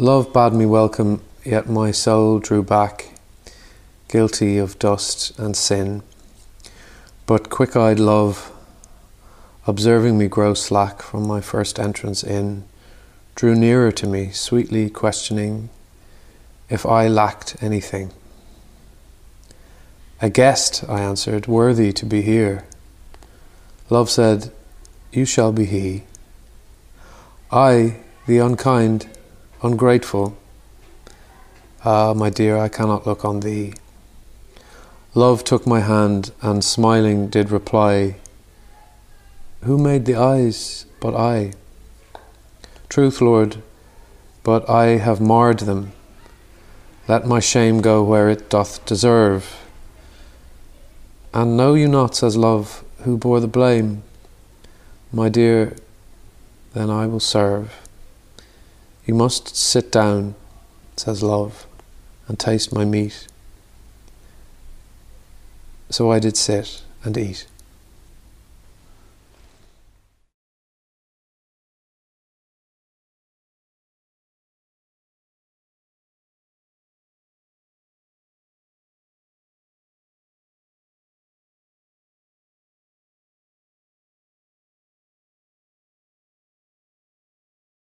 Love bade me welcome, yet my soul drew back, guilty of dust and sin. But quick eyed love, observing me grow slack from my first entrance in, drew nearer to me, sweetly questioning if I lacked anything. A guest, I answered, worthy to be here. Love said, You shall be he. I, the unkind, ungrateful. Ah, my dear, I cannot look on thee. Love took my hand and smiling did reply, Who made the eyes but I? Truth, Lord, but I have marred them. Let my shame go where it doth deserve. And know you not, says love, who bore the blame? My dear, then I will serve. You must sit down, says love, and taste my meat. So I did sit and eat.